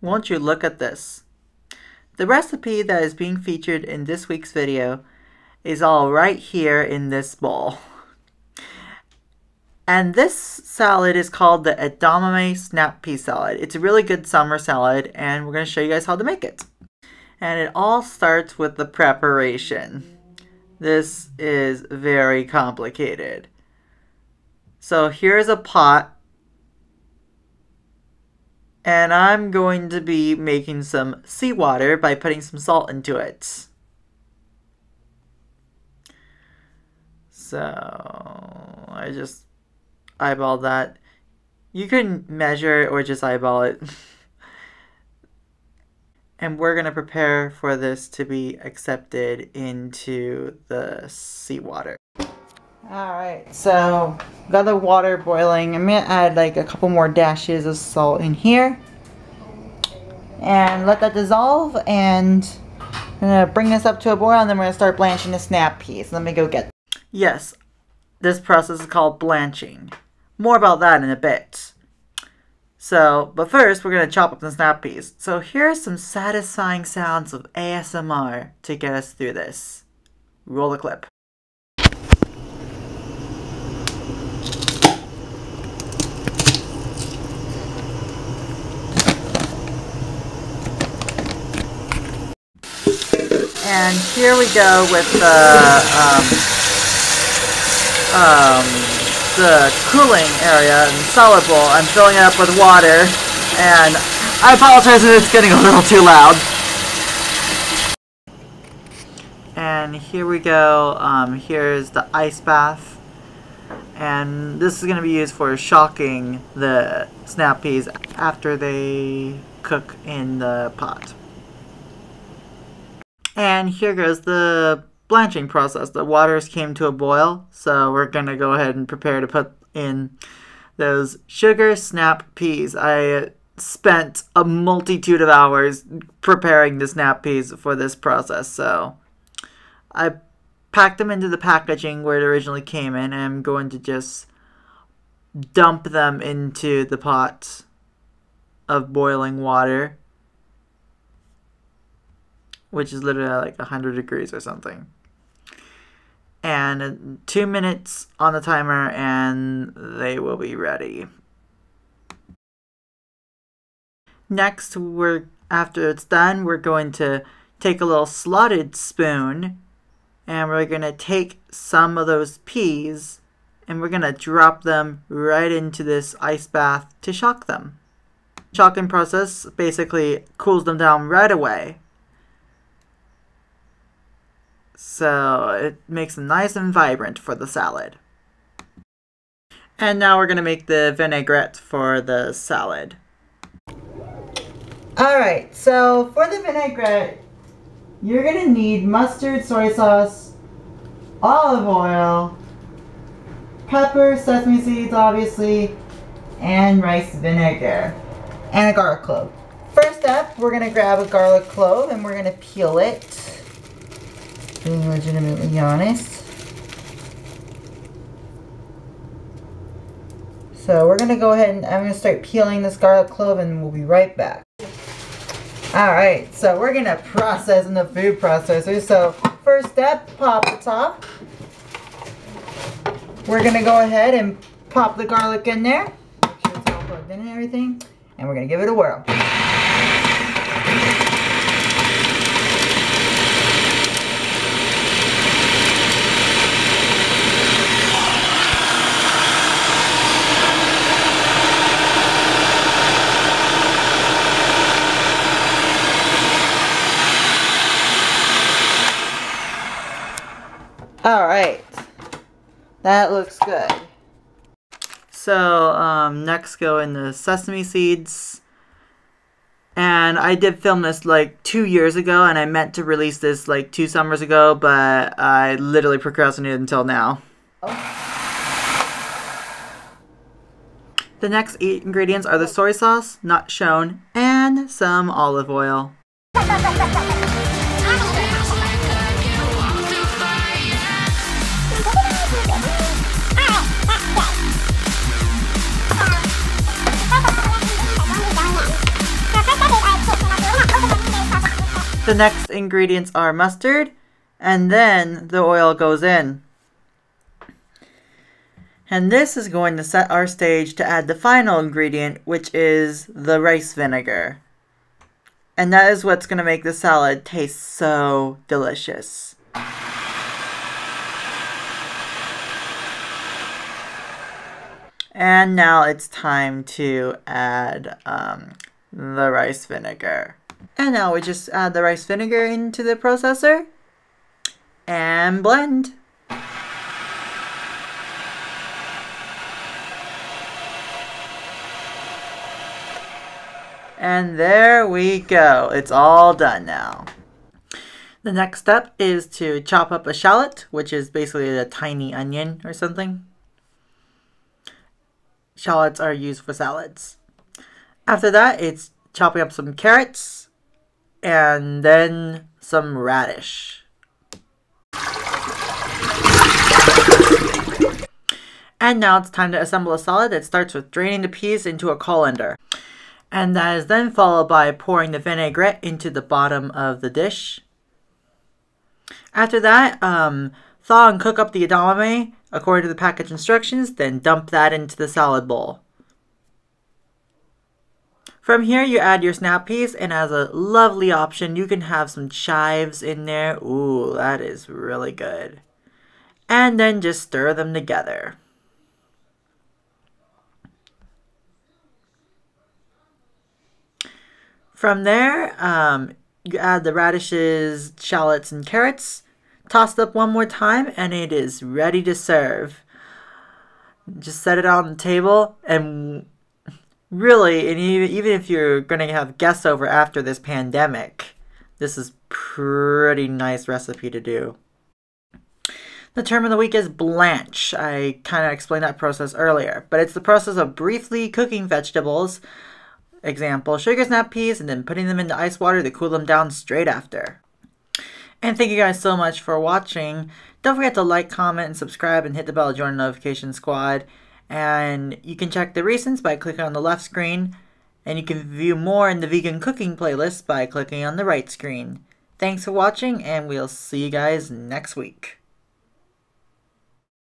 won't you look at this? The recipe that is being featured in this week's video is all right here in this bowl. And this salad is called the edamame snap pea salad. It's a really good summer salad and we're going to show you guys how to make it. And it all starts with the preparation. This is very complicated. So here's a pot and I'm going to be making some seawater by putting some salt into it. So I just eyeball that. You can measure it or just eyeball it. and we're going to prepare for this to be accepted into the seawater. Alright, so got the water boiling. I'm going to add like a couple more dashes of salt in here. And let that dissolve and I'm going to bring this up to a boil and then we're going to start blanching the snap peas. Let me go get Yes, this process is called blanching. More about that in a bit. So, but first we're going to chop up the snap peas. So here are some satisfying sounds of ASMR to get us through this. Roll the clip. And here we go with the um, um, the cooling area and solid bowl. I'm filling it up with water, and I apologize if it's getting a little too loud. And here we go. Um, here's the ice bath. And this is going to be used for shocking the snap peas after they cook in the pot. And here goes the blanching process. The waters came to a boil, so we're going to go ahead and prepare to put in those sugar snap peas. I spent a multitude of hours preparing the snap peas for this process, so I packed them into the packaging where it originally came in, and I'm going to just dump them into the pot of boiling water, which is literally like 100 degrees or something and uh, two minutes on the timer and they will be ready. Next, we're after it's done, we're going to take a little slotted spoon and we're going to take some of those peas and we're going to drop them right into this ice bath to shock them. Shocking process basically cools them down right away so it makes them nice and vibrant for the salad. And now we're going to make the vinaigrette for the salad. Alright, so for the vinaigrette, you're going to need mustard, soy sauce, olive oil, pepper, sesame seeds obviously, and rice vinegar, and a garlic clove. First up, we're going to grab a garlic clove and we're going to peel it being legitimately honest. So we're going to go ahead and I'm going to start peeling this garlic clove and we'll be right back. Alright, so we're going to process in the food processor. So first step, pop the top. We're going to go ahead and pop the garlic in there. Make sure it's all plugged in and everything. And we're going to give it a whirl. Alright. That looks good. So, um, next go in the sesame seeds. And I did film this like two years ago, and I meant to release this like two summers ago, but I literally procrastinated until now. The next eight ingredients are the soy sauce, not shown, and some olive oil. The next ingredients are mustard, and then the oil goes in. And this is going to set our stage to add the final ingredient, which is the rice vinegar. And that is what's going to make the salad taste so delicious. And now it's time to add um, the rice vinegar. And now we just add the rice vinegar into the processor and blend. And there we go. It's all done now. The next step is to chop up a shallot, which is basically a tiny onion or something. Shallots are used for salads. After that, it's chopping up some carrots and then some radish. And now it's time to assemble a salad that starts with draining the peas into a colander. And that is then followed by pouring the vinaigrette into the bottom of the dish. After that, um, thaw and cook up the edamame according to the package instructions, then dump that into the salad bowl. From here, you add your snap peas, and as a lovely option, you can have some chives in there. Ooh, that is really good. And then just stir them together. From there, um, you add the radishes, shallots, and carrots. Toss it up one more time, and it is ready to serve. Just set it on the table, and really, and even if you're going to have guests over after this pandemic, this is pretty nice recipe to do. The term of the week is blanch. I kind of explained that process earlier, but it's the process of briefly cooking vegetables Example, sugar snap peas and then putting them into ice water to cool them down straight after. And thank you guys so much for watching. Don't forget to like, comment, and subscribe and hit the bell to join the notification squad. And you can check the recents by clicking on the left screen. And you can view more in the vegan cooking playlist by clicking on the right screen. Thanks for watching and we'll see you guys next week.